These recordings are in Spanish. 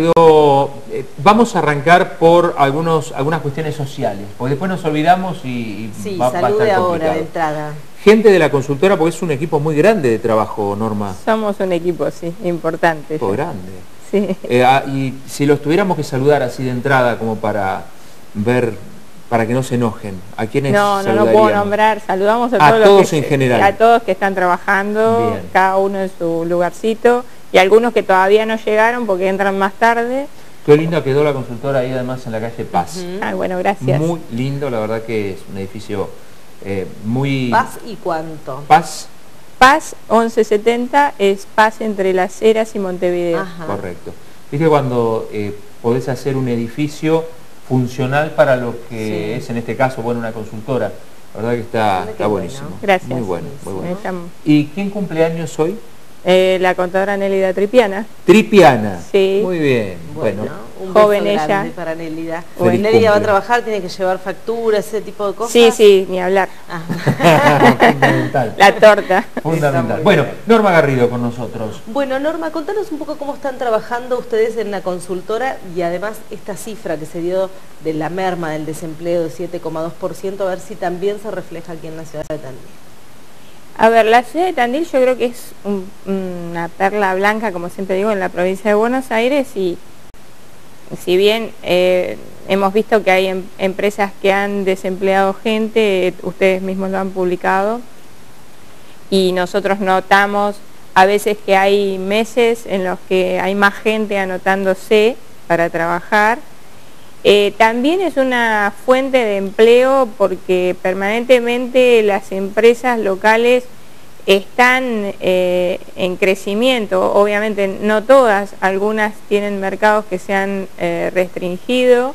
Eh, vamos a arrancar por algunos, algunas cuestiones sociales, porque después nos olvidamos y, sí, va, salude ahora de entrada. Gente de la consultora, porque es un equipo muy grande de trabajo, Norma. Somos un equipo, sí, importante. Equipo grande. Sí. Eh, ah, y si los tuviéramos que saludar así de entrada, como para ver, para que no se enojen, ¿a quiénes No, no lo puedo nombrar, saludamos a, todos, todos en general. A todos que están trabajando, cada uno en su lugarcito y algunos que todavía no llegaron porque entran más tarde. Qué linda quedó la consultora ahí además en la calle Paz. Ah, bueno, gracias. Muy lindo, la verdad que es un edificio eh, muy... ¿Paz y cuánto? Paz. Paz 1170 es Paz entre Las Heras y Montevideo. Correcto. Viste cuando eh, podés hacer un edificio funcional para lo que es en este caso, bueno, una consultora. La verdad que está, está buenísimo. Gracias. Muy bueno, muy bueno. ¿Y quién cumpleaños hoy? Eh, la contadora Nélida Tripiana. Tripiana. Sí. Muy bien. Bueno, un joven ella. para Nélida. Nélida va a trabajar, tiene que llevar facturas, ese tipo de cosas. Sí, sí, ni hablar. Ah. Fundamental. La torta. Fundamental. Bueno, Norma Garrido con nosotros. Bueno, Norma, contanos un poco cómo están trabajando ustedes en la consultora y además esta cifra que se dio de la merma del desempleo de 7,2%, a ver si también se refleja aquí en la ciudad de Tandil. A ver, la ciudad de Tandil yo creo que es una perla blanca, como siempre digo, en la provincia de Buenos Aires y si bien eh, hemos visto que hay em, empresas que han desempleado gente, ustedes mismos lo han publicado, y nosotros notamos a veces que hay meses en los que hay más gente anotándose para trabajar, eh, también es una fuente de empleo porque permanentemente las empresas locales están eh, en crecimiento, obviamente no todas, algunas tienen mercados que se han eh, restringido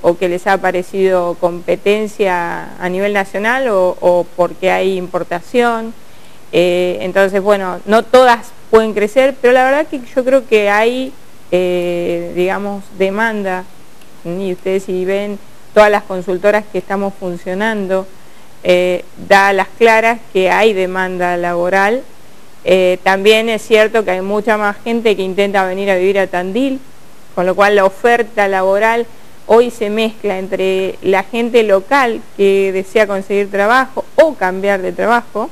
o que les ha aparecido competencia a nivel nacional o porque hay importación. entonces, bueno, no todas pueden crecer, pero la verdad que yo creo que hay, digamos, demanda y ustedes si ven todas las consultoras que estamos funcionando, eh, da las claras que hay demanda laboral. Eh, también es cierto que hay mucha más gente que intenta venir a vivir a Tandil, con lo cual la oferta laboral hoy se mezcla entre la gente local que desea conseguir trabajo o cambiar de trabajo,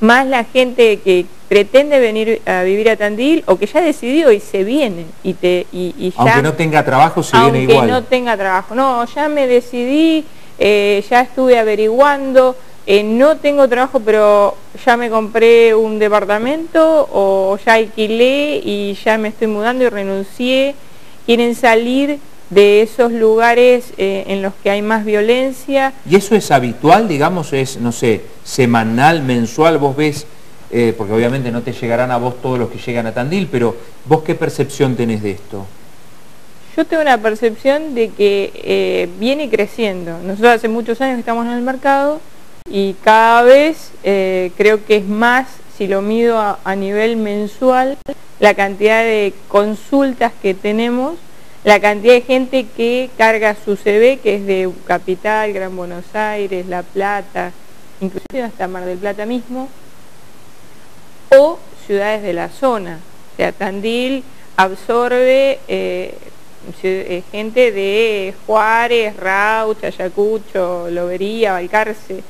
más la gente que pretende venir a vivir a Tandil o que ya decidió y se viene y te y, ya, aunque no tenga trabajo se viene igual. aunque no tenga trabajo. No ya me decidí eh, ya estuve averiguando eh, no tengo trabajo pero ya me compré un departamento o ya alquilé y ya me estoy mudando y renuncié. Quieren salir de esos lugares eh, en los que hay más violencia. ¿Y eso es habitual, digamos, es, no sé, semanal, mensual, vos ves, eh, porque obviamente no te llegarán a vos todos los que llegan a Tandil, pero vos qué percepción tenés de esto? Yo tengo una percepción de que eh, viene creciendo. Nosotros hace muchos años estamos en el mercado y cada vez creo que es más, si lo mido a nivel mensual, la cantidad de consultas que tenemos la cantidad de gente que carga su CV, que es de Capital, Gran Buenos Aires, La Plata, inclusive hasta Mar del Plata mismo, o ciudades de la zona. O sea, Tandil absorbe eh, eh, gente de Juárez, Rauch, Ayacucho, Lobería, Balcarce,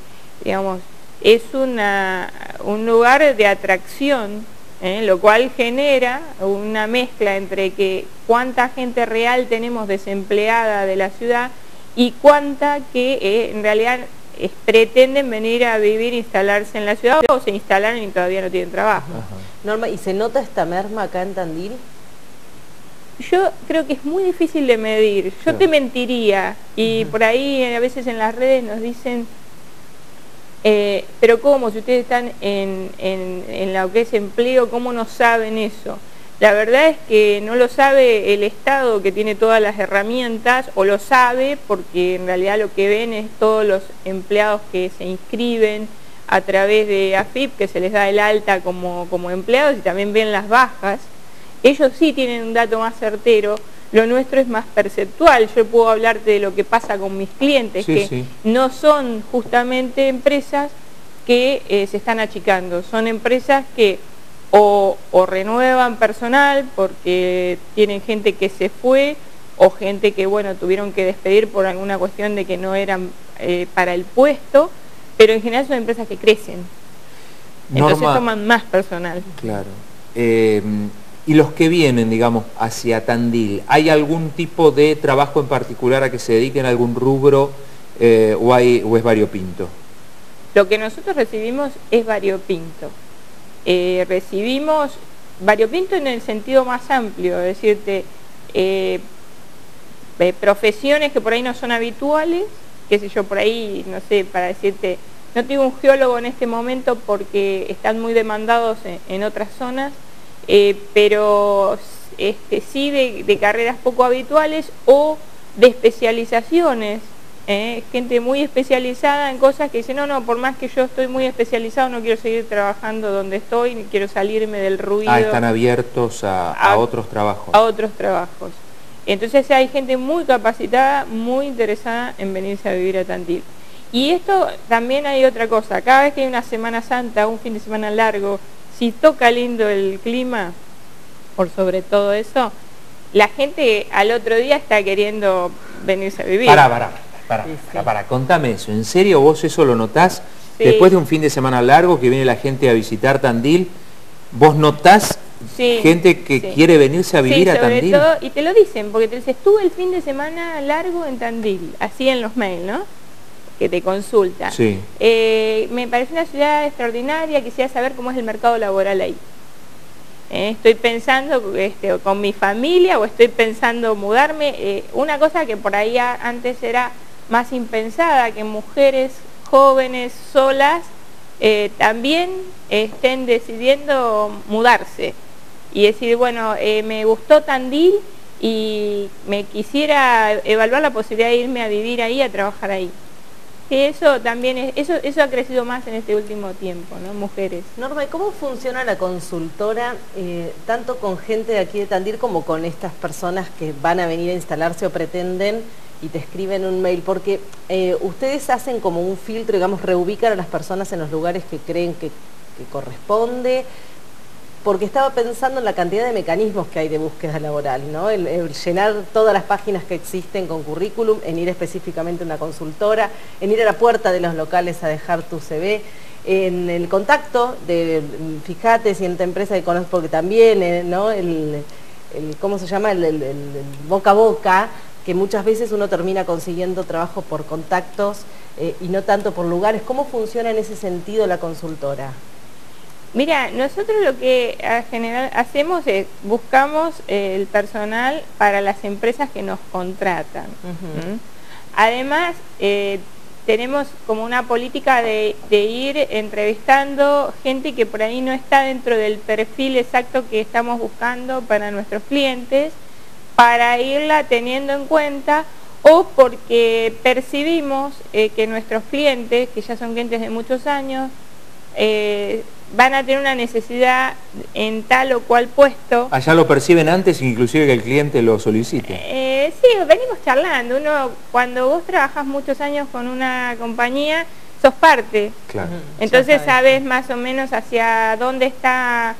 digamos, es una, un lugar de atracción ¿eh? lo cual genera una mezcla entre que cuánta gente real tenemos desempleada de la ciudad y cuánta que en realidad pretenden venir a vivir, instalarse en la ciudad o se instalaron y todavía no tienen trabajo. Norma, ¿y se nota esta merma acá en Tandil? Yo creo que es muy difícil de medir. Yo te mentiría y por ahí a veces en las redes nos dicen eh, pero ¿cómo? Si ustedes están en, en, lo que es empleo, ¿cómo no saben eso? La verdad es que no lo sabe el Estado que tiene todas las herramientas, o lo sabe porque en realidad lo que ven es todos los empleados que se inscriben a través de AFIP, que se les da el alta como, como empleados, y también ven las bajas. Ellos sí tienen un dato más certero, lo nuestro es más perceptual. Yo puedo hablarte de lo que pasa con mis clientes, que no son justamente empresas que eh, se están achicando, son empresas que o, renuevan personal porque tienen gente que se fue o gente que, bueno, tuvieron que despedir por alguna cuestión de que no eran eh, para el puesto, pero en general son empresas que crecen. Entonces toman más personal. Claro. Eh, y los que vienen, digamos, hacia Tandil, ¿hay algún tipo de trabajo en particular a que se dediquen a algún rubro eh, o, hay, o es variopinto? Lo que nosotros recibimos es variopinto. Eh, recibimos variopinto en el sentido más amplio, es decirte, eh, profesiones que por ahí no son habituales, qué sé yo, por ahí, no sé, para decirte, no tengo un geólogo en este momento porque están muy demandados en, otras zonas, eh, pero este, sí de, carreras poco habituales o de especializaciones, ¿eh? gente muy especializada en cosas que dice, no, no, por más que yo estoy muy especializado, no quiero seguir trabajando donde estoy, ni quiero salirme del ruido. Ah, están abiertos a, otros trabajos. A otros trabajos. Entonces hay gente muy capacitada, muy interesada en venirse a vivir a Tandil. Y esto también hay otra cosa, cada vez que hay una Semana Santa, un fin de semana largo, si toca lindo el clima, por sobre todo eso, la gente al otro día está queriendo venirse a vivir. Pará, pará, pará, pará, contame eso, ¿en serio vos eso lo notás? Después de un fin de semana largo que viene la gente a visitar Tandil, ¿vos notás gente que quiere venirse a vivir a Tandil? y te lo dicen, porque te dicen, estuve el fin de semana largo en Tandil, así en los mails, ¿no? que te consulta. Eh, me parece una ciudad extraordinaria, quisiera saber cómo es el mercado laboral ahí. Eh, estoy pensando este, con mi familia o estoy pensando mudarme. Eh, una cosa que por ahí antes era más impensada, que mujeres jóvenes solas también estén decidiendo mudarse y decir, bueno, me gustó Tandil y me quisiera evaluar la posibilidad de irme a vivir ahí, a trabajar ahí. Sí, eso también es, eso, eso ha crecido más en este último tiempo, ¿no? Mujeres. Norma, ¿cómo funciona la consultora, eh, tanto con gente de aquí de Tandil como con estas personas que van a venir a instalarse o pretenden y te escriben un mail? Porque eh, ustedes hacen como un filtro, digamos, reubican a las personas en los lugares que creen que, que corresponde, porque estaba pensando en la cantidad de mecanismos que hay de búsqueda laboral, ¿no? El, llenar todas las páginas que existen con currículum, en ir específicamente a una consultora, en ir a la puerta de los locales a dejar tu CV, en el contacto de, fíjate si en tu empresa que conozco, porque también, eh, ¿no? El, ¿cómo se llama? El, boca a boca, que muchas veces uno termina consiguiendo trabajo por contactos eh, y no tanto por lugares. ¿Cómo funciona en ese sentido la consultora? Mira, nosotros lo que a general hacemos es buscamos eh, el personal para las empresas que nos contratan. Además, eh, tenemos como una política de, ir entrevistando gente que por ahí no está dentro del perfil exacto que estamos buscando para nuestros clientes, para irla teniendo en cuenta o porque percibimos eh, que nuestros clientes, que ya son clientes de muchos años, van a tener una necesidad en tal o cual puesto. Allá lo perciben antes inclusive que el cliente lo solicite. Eh, sí, venimos charlando. Uno, cuando vos trabajas muchos años con una compañía, sos parte. Claro. Entonces sabes más o menos hacia dónde está...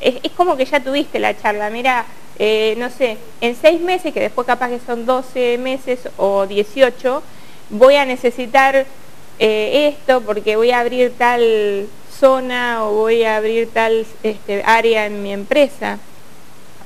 Es, como que ya tuviste la charla. Mira, eh, no sé, en seis meses, que después capaz que son 12 meses o 18, voy a necesitar eh, esto porque voy a abrir tal zona o voy a abrir tal este, área en mi empresa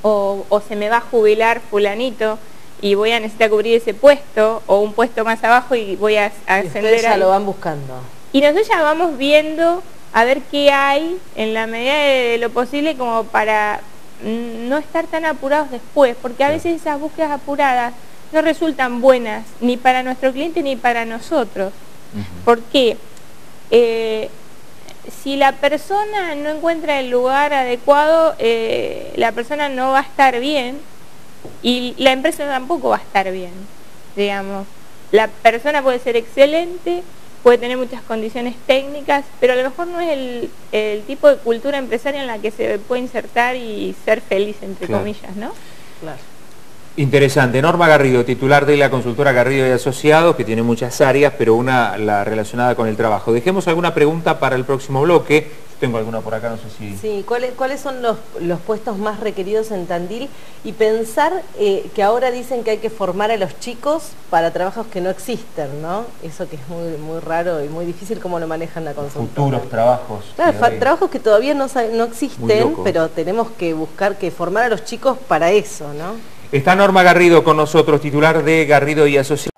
o, se me va a jubilar fulanito y voy a necesitar cubrir ese puesto o un puesto más abajo y voy a, ascender. Y ya lo van buscando. Y nosotros ya vamos viendo a ver qué hay en la medida de lo posible como para no estar tan apurados después, porque a veces esas búsquedas apuradas no resultan buenas ni para nuestro cliente ni para nosotros. ¿Por qué? Eh, si la persona no encuentra el lugar adecuado, eh, la persona no va a estar bien y la empresa tampoco va a estar bien, digamos. La persona puede ser excelente, puede tener muchas condiciones técnicas, pero a lo mejor no es el, tipo de cultura empresaria en la que se puede insertar y ser feliz, entre comillas, ¿no? Claro. Interesante. Norma Garrido, titular de la consultora Garrido y Asociados, que tiene muchas áreas, pero una la relacionada con el trabajo. Dejemos alguna pregunta para el próximo bloque. Tengo alguna por acá, no sé si... Sí, ¿cuáles, cuáles son los, puestos más requeridos en Tandil? Y pensar eh, que ahora dicen que hay que formar a los chicos para trabajos que no existen, ¿no? Eso que es muy, muy raro y muy difícil cómo lo manejan la consulta. Futuros trabajos. Claro, trabajos que todavía no, no existen, pero tenemos que buscar que formar a los chicos para eso, ¿no? Está Norma Garrido con nosotros, titular de Garrido y Asociados.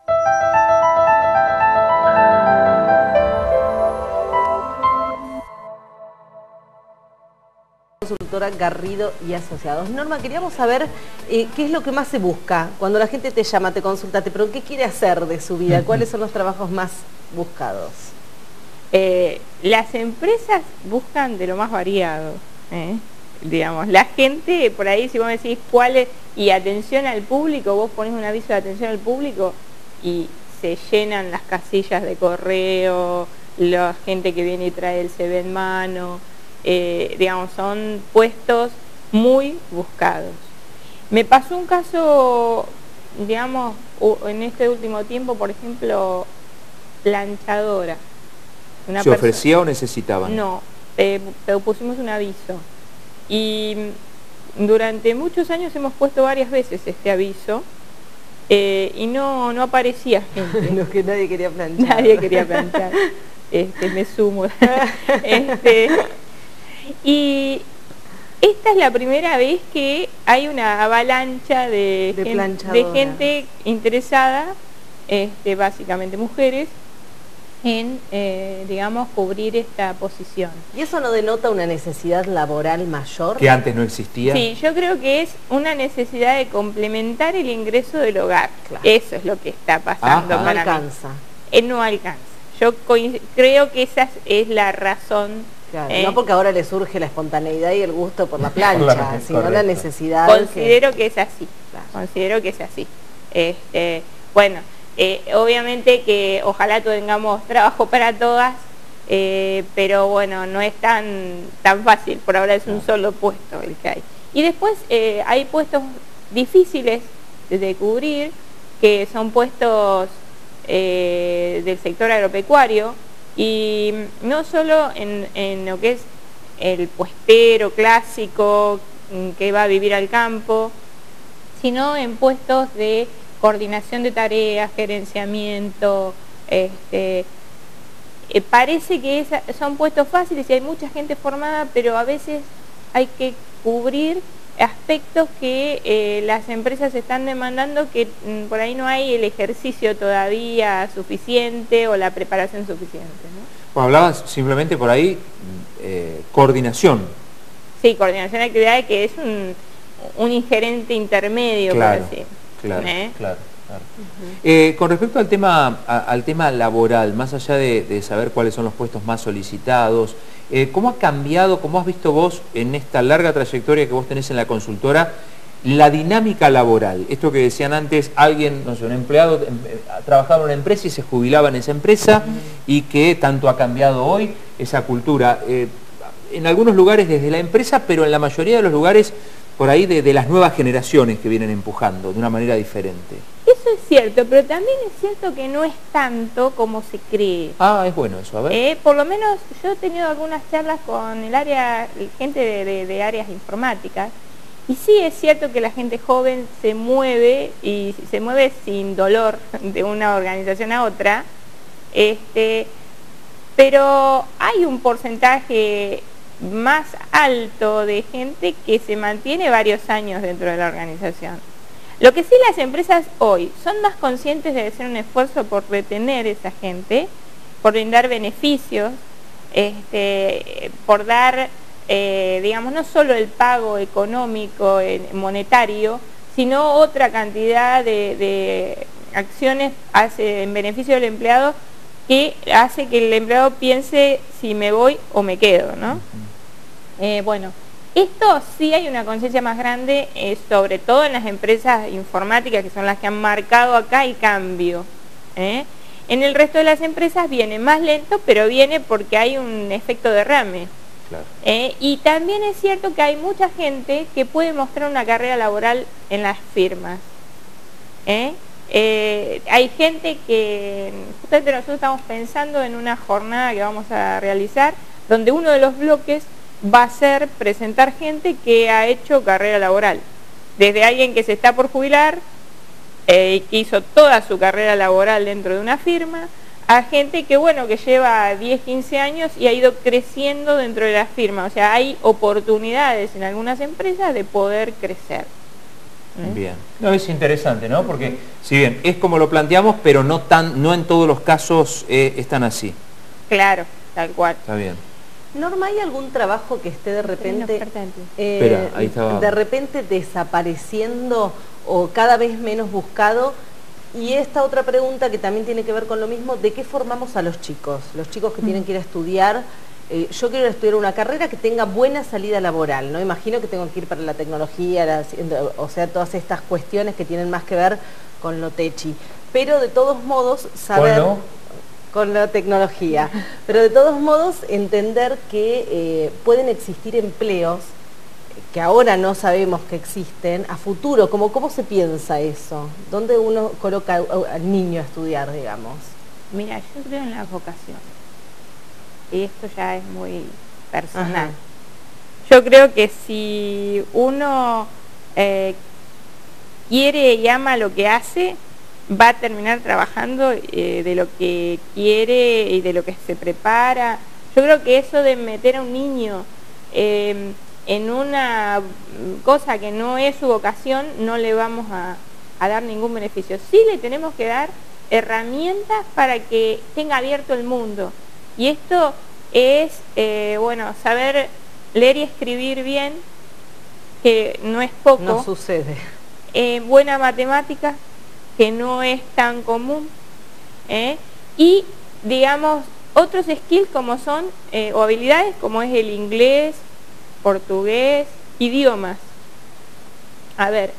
Garrido y Asociados. Norma, queríamos saber eh, qué es lo que más se busca cuando la gente te llama, te consulta, pero ¿qué quiere hacer de su vida? ¿Cuáles son los trabajos más buscados? Eh, las empresas buscan de lo más variado. ¿eh? digamos, la gente, por ahí si vos decís cuál es, y atención al público, vos pones un aviso de atención al público y se llenan las casillas de correo, la gente que viene y trae el CV en mano, eh, digamos, son puestos muy buscados. Me pasó un caso, digamos, en este último tiempo, por ejemplo, planchadora. ¿Se ofrecía o necesitaban? No, eh, pusimos un aviso y durante muchos años hemos puesto varias veces este aviso eh, y no, no aparecía gente. no, que nadie quería planchar. Nadie quería planchar. Este, me sumo. este, y esta es la primera vez que hay una avalancha de, de gente interesada, este, básicamente mujeres, en, eh, digamos, cubrir esta posición. ¿Y eso no denota una necesidad laboral mayor? Que antes no existía. Sí, yo creo que es una necesidad de complementar el ingreso del hogar. Eso es lo que está pasando. no alcanza. Eh, no alcanza. Yo creo que esa es la razón. ¿Eh? no porque ahora le surge la espontaneidad y el gusto por la plancha, sino la necesidad. Considero que, es así. Considero que es así. Este, bueno, eh, obviamente que ojalá tengamos trabajo para todas, eh, pero bueno, no es tan, tan fácil, por ahora es un solo puesto el que hay. Y después eh, hay puestos difíciles de cubrir, que son puestos del sector agropecuario, y no solo en, lo que es el puestero clásico mm, que va a vivir al campo, sino en puestos de coordinación de tareas, gerenciamiento, este, eh, parece que son puestos fáciles y hay mucha gente formada, pero a veces hay que cubrir aspectos que eh, las empresas están demandando que mm, por ahí no hay el ejercicio todavía suficiente o la preparación suficiente. ¿no? hablabas simplemente por ahí eh, coordinación. Sí, coordinación de actividades que es un, un ingerente intermedio, claro. por Claro, ¿Eh? claro. Eh, con respecto al tema, al tema laboral, más allá de, saber cuáles son los puestos más solicitados, eh, ¿cómo ha cambiado, cómo has visto vos en esta larga trayectoria que vos tenés en la consultora, la dinámica laboral? Esto que decían antes, alguien, no sé, un empleado trabajaba en una empresa y se jubilaba en esa empresa y que tanto ha cambiado hoy esa cultura. en algunos lugares desde la empresa, pero en la mayoría de los lugares por ahí de, las nuevas generaciones que vienen empujando de una manera diferente. Eso es cierto, pero también es cierto que no es tanto como se cree. Ah, es bueno eso, a ver. Eh, por lo menos yo he tenido algunas charlas con el área, gente de, áreas informáticas, y sí es cierto que la gente joven se mueve y se mueve sin dolor de una organización a otra, este, pero hay un porcentaje más alto de gente que se mantiene varios años dentro de la organización. Lo que sí las empresas hoy son más conscientes de hacer un esfuerzo por retener esa gente, por brindar beneficios, este, por dar, eh, digamos, no solo el pago económico, monetario, sino otra cantidad de, acciones en beneficio del empleado que hace que el empleado piense si me voy o me quedo, ¿no? Eh, bueno, esto sí hay una conciencia más grande, eh, sobre todo en las empresas informáticas, que son las que han marcado acá el cambio. ¿eh? En el resto de las empresas viene más lento, pero viene porque hay un efecto derrame. y también es cierto que hay mucha gente que puede mostrar una carrera laboral en las firmas. hay gente que, justamente nosotros estamos pensando en una jornada que vamos a realizar, donde uno de los bloques va a ser presentar gente que ha hecho carrera laboral. Desde alguien que se está por jubilar, eh, que hizo toda su carrera laboral dentro de una firma, a gente que bueno, que lleva 10, 15 años y ha ido creciendo dentro de la firma. O sea, hay oportunidades en algunas empresas de poder crecer. ¿Eh? Bien. No, es interesante, ¿no? Porque si bien es como lo planteamos, pero no, tan, no en todos los casos eh, están así. Claro, tal cual. Está bien. Norma, ¿hay algún trabajo que esté de repente, eh, de repente desapareciendo o cada vez menos buscado? Y esta otra pregunta que también tiene que ver con lo mismo, ¿de qué formamos a los chicos? Los chicos que tienen que ir a estudiar, eh, yo quiero estudiar una carrera que tenga buena salida laboral, ¿no? Imagino que tengo que ir para la tecnología, o sea, todas estas cuestiones que tienen más que ver con lo techi. Pero de todos modos, saber... Con la tecnología. Pero de todos modos, entender que eh, pueden existir empleos que ahora no sabemos que existen, a futuro, como ¿cómo se piensa eso? ¿Dónde uno coloca al niño a estudiar, digamos? Mira, yo creo en la vocación. Y esto ya es muy personal. Yo creo que si uno eh, quiere y ama lo que hace, va a terminar trabajando eh, de lo que quiere y de lo que se prepara. Yo creo que eso de meter a un niño... Eh, en una cosa que no es su vocación, no le vamos a, dar ningún beneficio. Sí le tenemos que dar herramientas para que tenga abierto el mundo. Y esto es, eh, bueno, saber leer y escribir bien, que no es poco. No sucede. Eh, buena matemática, que no es tan común. ¿eh? Y, digamos, otros skills como son, o habilidades como es el inglés, portugués, idiomas. A ver,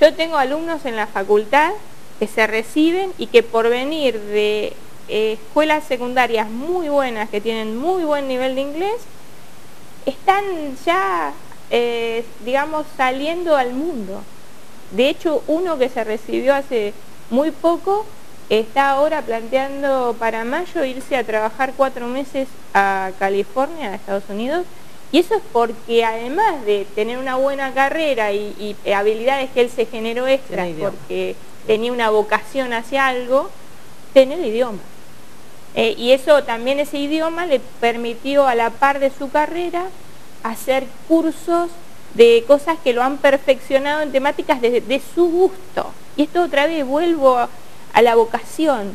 yo tengo alumnos en la facultad que se reciben y que por venir de eh, escuelas secundarias muy buenas, que tienen muy buen nivel de inglés, están ya, eh, digamos, saliendo al mundo. De hecho, uno que se recibió hace muy poco está ahora planteando para mayo irse a trabajar cuatro meses a California, a Estados Unidos, y eso es porque además de tener una buena carrera y, habilidades que él se generó extras porque tenía una vocación hacia algo, tener el idioma. Eh, y eso también ese idioma le permitió a la par de su carrera hacer cursos de cosas que lo han perfeccionado en temáticas de, su gusto. Y esto otra vez vuelvo a la vocación.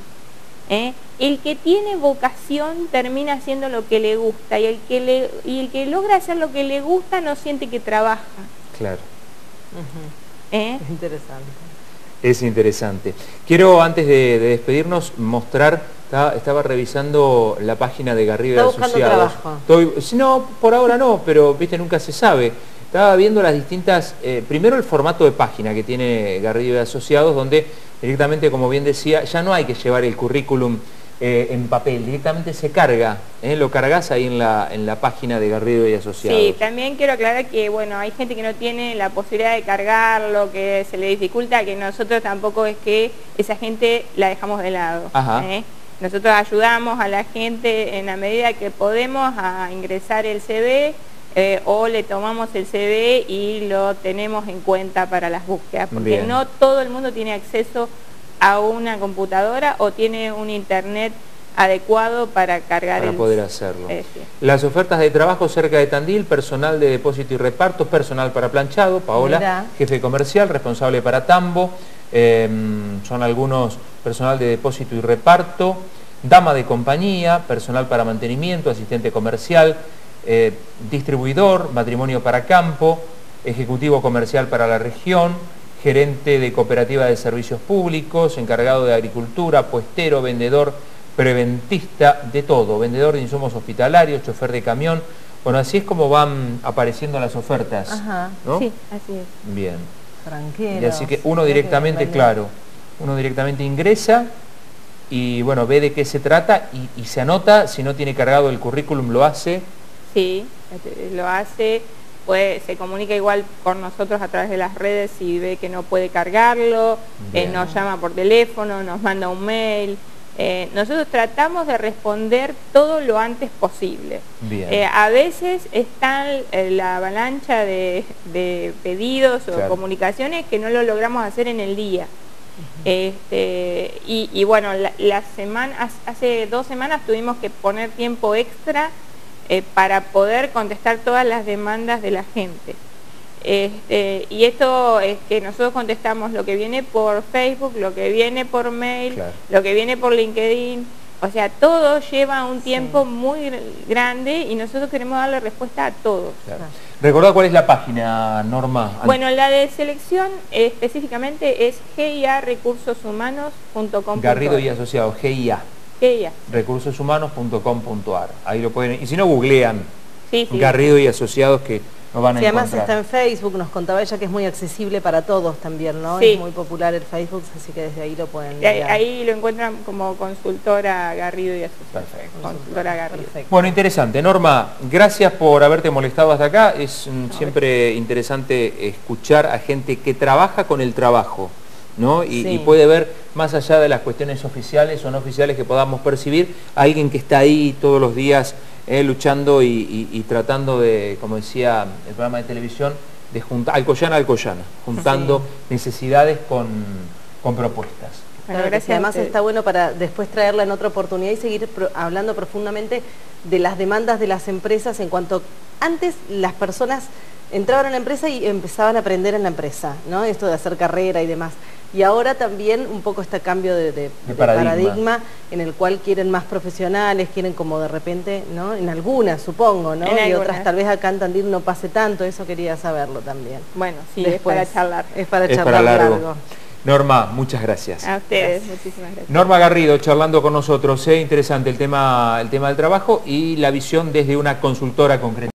¿eh? El que tiene vocación termina haciendo lo que le gusta y el que, le, y el que logra hacer lo que le gusta no siente que trabaja. Claro. ¿Eh? Es interesante. Es interesante. Quiero, antes de, despedirnos, mostrar, estaba, revisando la página de Garrido Asociados. Estoy, no, por ahora no, pero viste, nunca se sabe. Estaba viendo las distintas, eh, primero el formato de página que tiene Garrido de Asociados, donde directamente, como bien decía, ya no hay que llevar el currículum eh, en papel, directamente se carga, ¿eh? lo cargas ahí en la, en la página de Garrido y Asociados. Sí, también quiero aclarar que bueno, hay gente que no tiene la posibilidad de cargarlo, que se le dificulta, que nosotros tampoco es que esa gente la dejamos de lado. Nosotros ayudamos a la gente en la medida que podemos a ingresar el CV eh, o le tomamos el CV y lo tenemos en cuenta para las búsquedas, porque no todo el mundo tiene acceso a una computadora o tiene un internet adecuado para cargar para poder hacerlo. Eh, Las ofertas de trabajo cerca de Tandil, personal de depósito y reparto, personal para planchado, Paola, jefe comercial, responsable para Tambo, em, son algunos personal de depósito y reparto, dama de compañía, personal para mantenimiento, asistente comercial, eh, distribuidor, matrimonio para campo, ejecutivo comercial para la región, gerente de cooperativa de servicios públicos, encargado de agricultura, puestero, vendedor, preventista, de todo, vendedor de insumos hospitalarios, chofer de camión. Bueno, así es como van apareciendo las ofertas. Ajá, sí, así es. Bien. Y así que uno directamente, claro, uno directamente ingresa y bueno, ve de qué se trata y se anota, si no tiene cargado el currículum lo hace, Sí, este, lo hace, pues, se comunica igual con nosotros a través de las redes y ve que no puede cargarlo, eh, nos llama por teléfono, nos manda un mail, Eh, nosotros tratamos de responder todo lo antes posible. Eh, a veces está la avalancha de, pedidos o comunicaciones que no lo logramos hacer en el día. Este, y, bueno, la, semana, hace dos semanas tuvimos que poner tiempo extra eh, para poder contestar todas las demandas de la gente. Este, y esto es que nosotros contestamos lo que viene por Facebook, lo que viene por mail, lo que viene por LinkedIn, o sea, todo lleva un tiempo muy grande y nosotros queremos darle respuesta a todos. Recordad cuál es la página, Norma. Bueno, la de selección específicamente es giarecursoshumanos.com. Garrido y asociados, GIA. GIA. Recursoshumanos.com.ar. Ahí lo pueden, y si no googlean Garrido y asociados que además está en Facebook, nos contaba ella que es muy accesible para todos también, ¿no? Es muy popular el Facebook, así que desde ahí lo pueden ahí, ahí, lo encuentran como consultora Garrido y Asociados. Perfecto. Consultora Garrido. Bueno, interesante. Norma, gracias por haberte molestado hasta acá. Es siempre interesante escuchar a gente que trabaja con el trabajo. ¿No? Y, y, puede ver, más allá de las cuestiones oficiales o no oficiales que podamos percibir, a alguien que está ahí todos los días eh, luchando y, tratando de, como decía el programa de televisión, de juntar, Alcoyana Alcoyana, juntando necesidades con, propuestas. Bueno, gracias. Además está bueno para después traerla en otra oportunidad y seguir hablando profundamente de las demandas de las empresas en cuanto antes las personas entraban en la empresa y empezaban a aprender en la empresa, ¿no? Esto de hacer carrera y demás. Y ahora también un poco este cambio de, paradigma. en el cual quieren más profesionales, quieren como de repente, ¿no? En algunas, supongo, ¿no? y otras tal vez acá en Tandil no pase tanto, eso quería saberlo también. Bueno, sí, es para charlar. Es para charlar largo. Norma, muchas gracias. A ustedes, muchísimas gracias. Norma Garrido, charlando con nosotros. Es interesante el tema, el tema del trabajo y la visión desde una consultora concreta.